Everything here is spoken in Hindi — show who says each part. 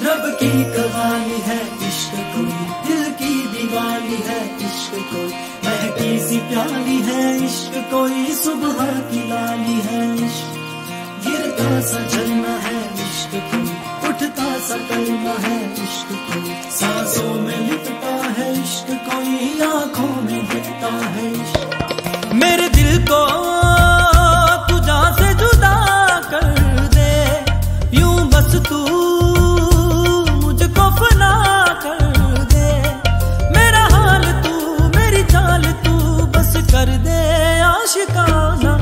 Speaker 1: रब की कहानी है, इश्क कोई, दिल की दीवानी है, इश्क कोई। महकी सी प्याली है, इश्क कोई, सुबह की लाली है, इश्क। गिरता सा झरना है, इश्क कोई। उठता सा कलमा है, इश्क कोई। सांसों में लिपटा है, इश्क कोई, आँखों में दिखता है, इश्क aşık ağlar